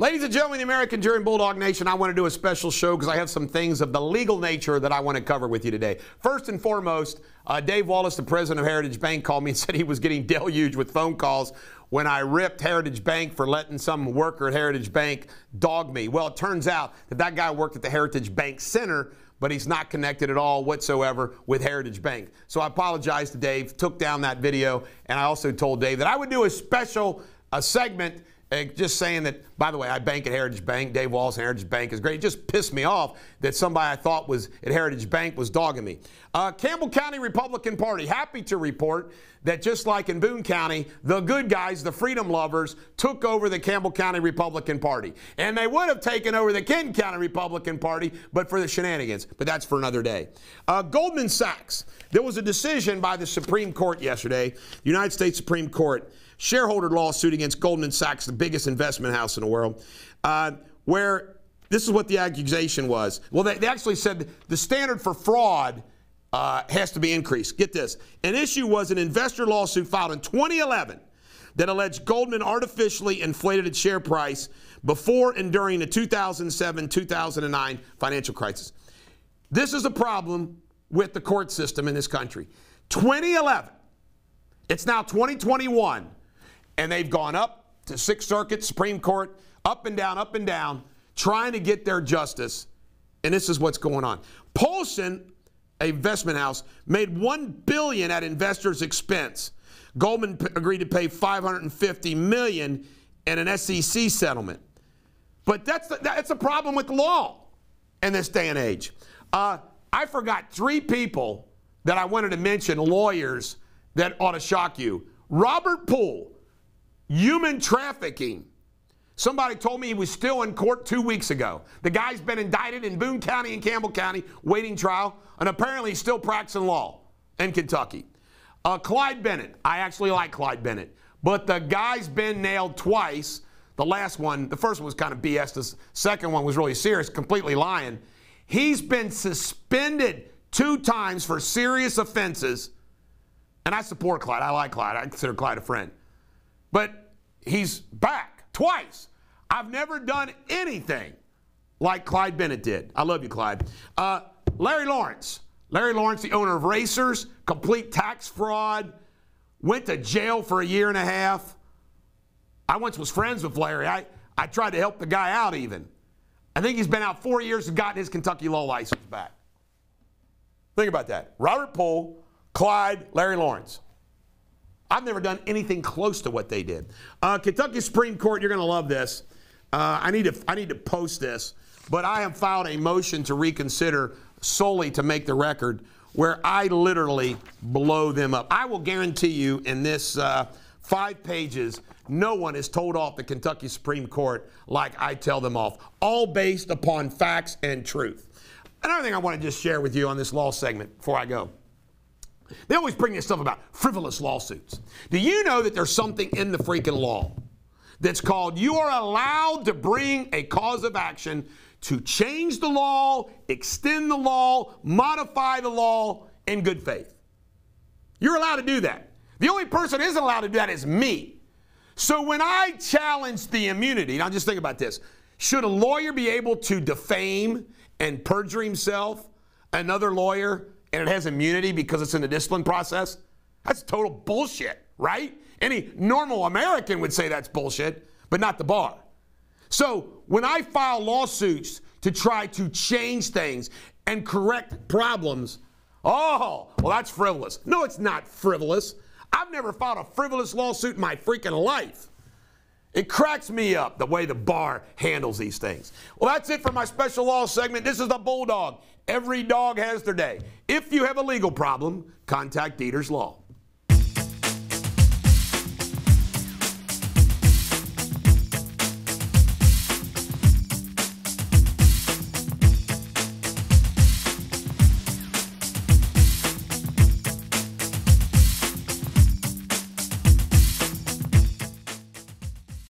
Ladies and gentlemen, the American Jury and Bulldog Nation, I want to do a special show because I have some things of the legal nature that I want to cover with you today. First and foremost, uh, Dave Wallace, the president of Heritage Bank, called me and said he was getting deluged with phone calls when I ripped Heritage Bank for letting some worker at Heritage Bank dog me. Well, it turns out that that guy worked at the Heritage Bank Center, but he's not connected at all whatsoever with Heritage Bank. So I apologize to Dave, took down that video, and I also told Dave that I would do a special a segment uh, just saying that, by the way, I bank at Heritage Bank. Dave Wallace at Heritage Bank is great. It just pissed me off that somebody I thought was at Heritage Bank was dogging me. Uh, Campbell County Republican Party, happy to report that just like in Boone County, the good guys, the freedom lovers, took over the Campbell County Republican Party. And they would have taken over the Kenton County Republican Party, but for the shenanigans. But that's for another day. Uh, Goldman Sachs, there was a decision by the Supreme Court yesterday, United States Supreme Court shareholder lawsuit against Goldman Sachs, the biggest investment house in the world, uh, where this is what the accusation was. Well, they, they actually said the standard for fraud uh, has to be increased. Get this. An issue was an investor lawsuit filed in 2011 that alleged Goldman artificially inflated its share price before and during the 2007 2009 financial crisis. This is a problem with the court system in this country. 2011, it's now 2021 and they've gone up to Sixth Circuit, Supreme Court, up and down, up and down, trying to get their justice. And this is what's going on. Paulson, a investment house, made one billion at investors' expense. Goldman p- agreed to pay 550 million in an SEC settlement. But that's the, that's a problem with the law in this day and age. Uh, I forgot three people that I wanted to mention, lawyers that ought to shock you. Robert Poole, Human trafficking. Somebody told me he was still in court two weeks ago. The guy's been indicted in Boone County and Campbell County, waiting trial, and apparently he's still practicing law in Kentucky. Uh, Clyde Bennett. I actually like Clyde Bennett, but the guy's been nailed twice. The last one, the first one was kind of BS. The second one was really serious, completely lying. He's been suspended two times for serious offenses. And I support Clyde. I like Clyde. I consider Clyde a friend. But he's back twice. I've never done anything like Clyde Bennett did. I love you, Clyde. Uh, Larry Lawrence. Larry Lawrence, the owner of Racers, complete tax fraud, went to jail for a year and a half. I once was friends with Larry. I, I tried to help the guy out even. I think he's been out four years and gotten his Kentucky law license back. Think about that. Robert Poole, Clyde, Larry Lawrence. I've never done anything close to what they did. Uh, Kentucky Supreme Court, you're going to love this. Uh, I need to I need to post this, but I have filed a motion to reconsider solely to make the record, where I literally blow them up. I will guarantee you in this uh, five pages, no one is told off the Kentucky Supreme Court like I tell them off, all based upon facts and truth. Another thing I want to just share with you on this law segment before I go. They always bring this stuff about frivolous lawsuits. Do you know that there's something in the freaking law that's called you are allowed to bring a cause of action to change the law, extend the law, modify the law in good faith? You're allowed to do that. The only person isn't allowed to do that is me. So when I challenge the immunity, now just think about this. Should a lawyer be able to defame and perjure himself, another lawyer, and it has immunity because it's in the discipline process, that's total bullshit, right? Any normal American would say that's bullshit, but not the bar. So when I file lawsuits to try to change things and correct problems, oh, well, that's frivolous. No, it's not frivolous. I've never filed a frivolous lawsuit in my freaking life. It cracks me up the way the bar handles these things. Well, that's it for my special law segment. This is the Bulldog. Every dog has their day. If you have a legal problem, contact Deters Law.